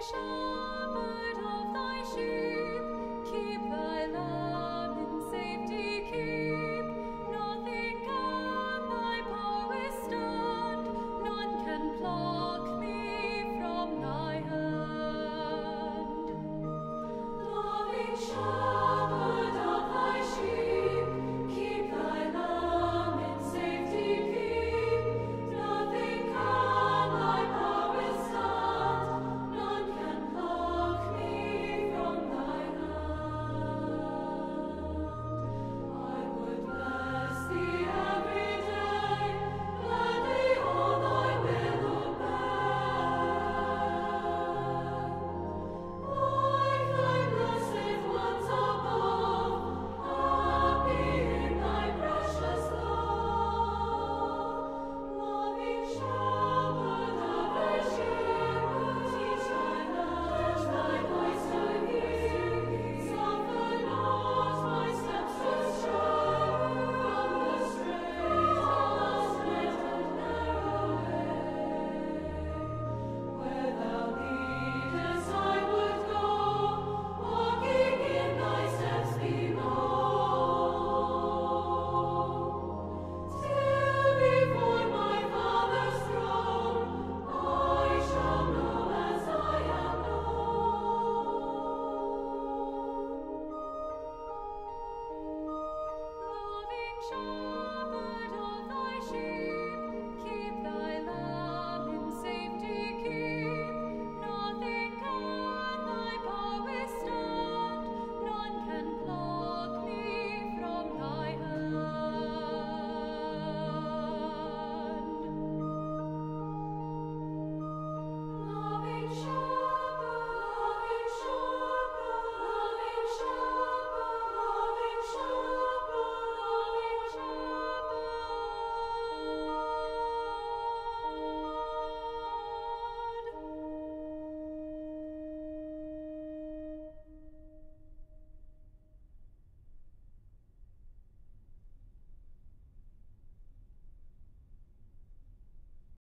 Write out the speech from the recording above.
Shine.